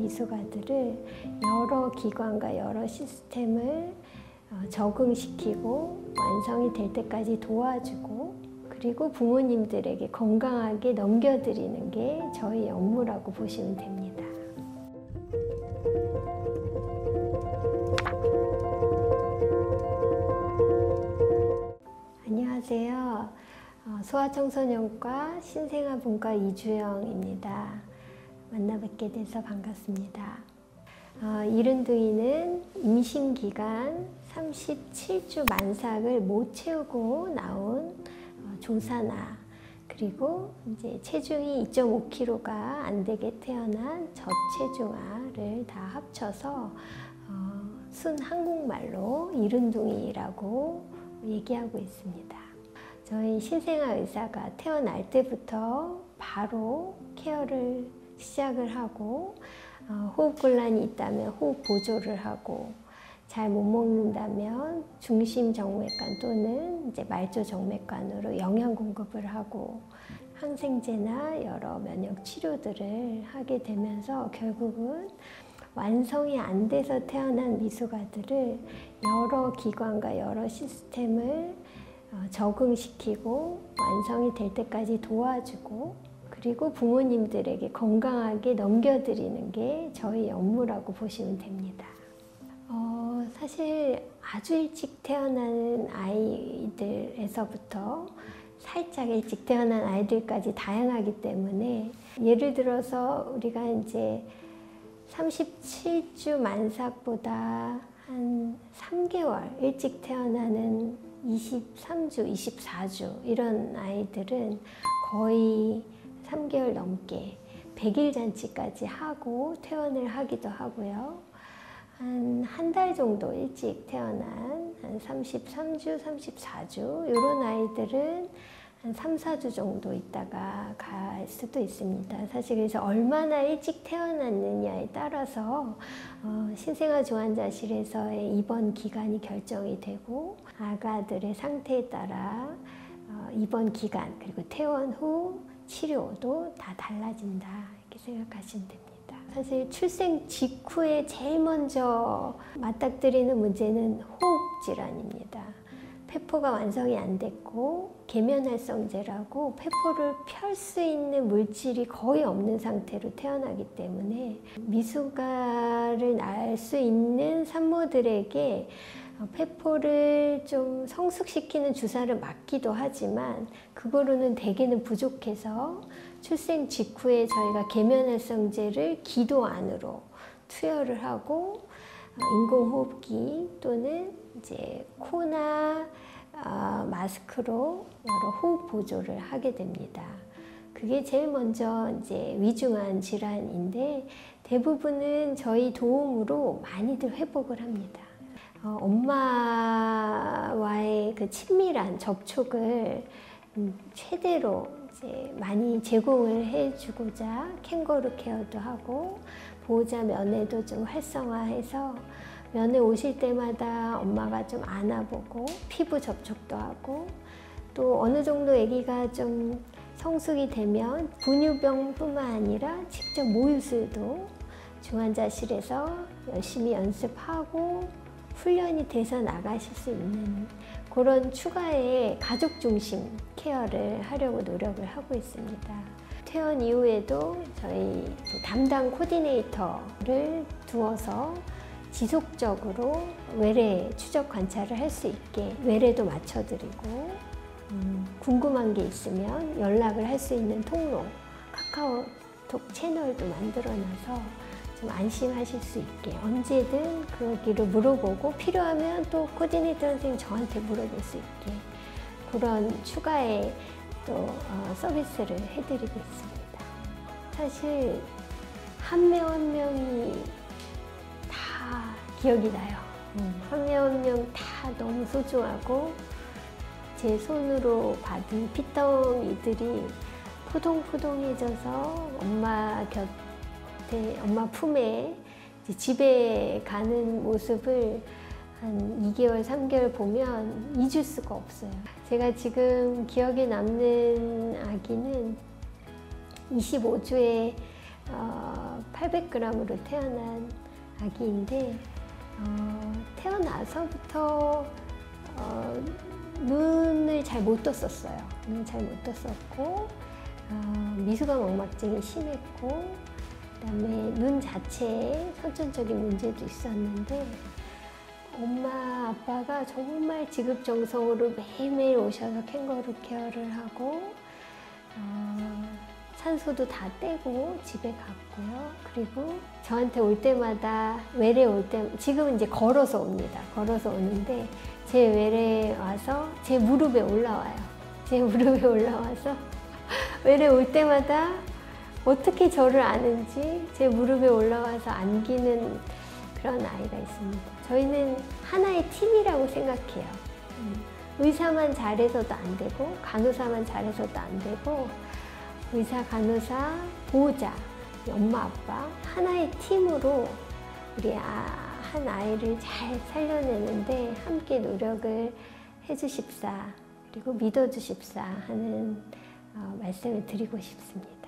미숙아들을 여러 기관과 여러 시스템을 어, 적응시키고 완성이 될 때까지 도와주고 그리고 부모님들에게 건강하게 넘겨드리는 게 저희 업무라고 보시면 됩니다. 안녕하세요. 어, 소아청소년과 신생아분과 이주영입니다. 만나 뵙게 돼서 반갑습니다. 어, 이른둥이는 임신 기간 37주 만삭을 못 채우고 나온 어, 조사나 그리고 이제 체중이 2.5kg가 안 되게 태어난 저체중아를 다 합쳐서 어, 순 한국말로 이른둥이라고 얘기하고 있습니다. 저희 신생아 의사가 태어날 때부터 바로 케어를 시작을 하고 어, 호흡곤란이 있다면 호흡 보조를 하고 잘 못 먹는다면 중심 정맥관 또는 이제 말조 정맥관으로 영양 공급을 하고 항생제나 여러 면역 치료들을 하게 되면서 결국은 완성이 안 돼서 태어난 미숙아들을 여러 기관과 여러 시스템을 어, 적응시키고 완성이 될 때까지 도와주고 그리고 부모님들에게 건강하게 넘겨드리는 게 저희 업무라고 보시면 됩니다. 어, 사실 아주 일찍 태어나는 아이들에서부터 살짝 일찍 태어난 아이들까지 다양하기 때문에 예를 들어서 우리가 이제 37주 만삭보다 한 3개월 일찍 태어나는 23주, 24주 이런 아이들은 거의 3개월 넘게 100일 잔치까지 하고 퇴원을 하기도 하고요. 한 한 달 정도 일찍 태어난 한 33주, 34주 이런 아이들은 한 3, 4주 정도 있다가 갈 수도 있습니다. 사실 그래서 얼마나 일찍 태어났느냐에 따라서 어, 신생아 조환자실에서의 입원 기간이 결정이 되고 아가들의 상태에 따라 어, 입원 기간 그리고 퇴원 후 치료도 다 달라진다 이렇게 생각하시면 됩니다. 사실 출생 직후에 제일 먼저 맞닥뜨리는 문제는 호흡 질환입니다. 폐포가 완성이 안 됐고 계면활성제라고 폐포를 펼 수 있는 물질이 거의 없는 상태로 태어나기 때문에 미숙아를 낳을 수 있는 산모들에게 폐포를 좀 성숙시키는 주사를 맞기도 하지만 그거로는 대개는 부족해서 출생 직후에 저희가 계면활성제를 기도 안으로 투여를 하고 인공호흡기 또는 이제 코나 어, 마스크로 여러 호흡 보조를 하게 됩니다. 그게 제일 먼저 이제 위중한 질환인데 대부분은 저희 도움으로 많이들 회복을 합니다. 어, 엄마와의 그 친밀한 접촉을 음, 최대로 이제 많이 제공을 해주고자 캥거루 케어도 하고 보호자 면회도 좀 활성화해서 면회 오실 때마다 엄마가 좀 안아보고 피부 접촉도 하고 또 어느 정도 아기가 좀 성숙이 되면 분유병뿐만 아니라 직접 모유수도 중환자실에서 열심히 연습하고 훈련이 돼서 나가실 수 있는 그런 추가의 가족 중심 케어를 하려고 노력을 하고 있습니다. 퇴원 이후에도 저희 담당 코디네이터를 두어서 지속적으로 외래 추적 관찰을 할 수 있게 외래도 맞춰드리고 음, 궁금한 게 있으면 연락을 할 수 있는 통로 카카오톡 채널도 만들어놔서 좀 안심하실 수 있게 언제든 그기를 물어보고 필요하면 또 코디네이터 선생님 저한테 물어볼 수 있게 그런 추가의 또 어, 서비스를 해드리고 있습니다. 사실 한 명한 명이 다 기억이 나요. 음. 한명 한 명 다 너무 소중하고 제 손으로 받은 피덩이들이 포동포동해져서 엄마 곁 에 엄마 품에 집에 가는 모습을 한 2개월, 3개월 보면 잊을 수가 없어요. 제가 지금 기억에 남는 아기는 25주에 어, 800g으로 태어난 아기인데 어, 태어나서부터 어, 눈을 잘 못 떴었어요. 눈을 잘 못 떴었고 어, 미수가 망막증이 심했고 그다음에 눈 자체에 선천적인 문제도 있었는데 엄마 아빠가 정말 지급정성으로 매일매일 오셔서 캥거루 케어를 하고 어, 산소도 다 떼고 집에 갔고요. 그리고 저한테 올 때마다 외래 올 때 지금은 이제 걸어서 옵니다. 걸어서 오는데 제 외래에 와서 제 무릎에 올라와요. 제 무릎에 올라와서 외래 올 때마다 어떻게 저를 아는지 제 무릎에 올라와서 안기는 그런 아이가 있습니다. 저희는 하나의 팀이라고 생각해요. 음, 의사만 잘해서도 안 되고 간호사만 잘해서도 안 되고 의사, 간호사, 보호자, 엄마, 아빠 하나의 팀으로 우리 아, 한 아이를 잘 살려내는데 함께 노력을 해주십사 그리고 믿어주십사 하는 어, 말씀을 드리고 싶습니다.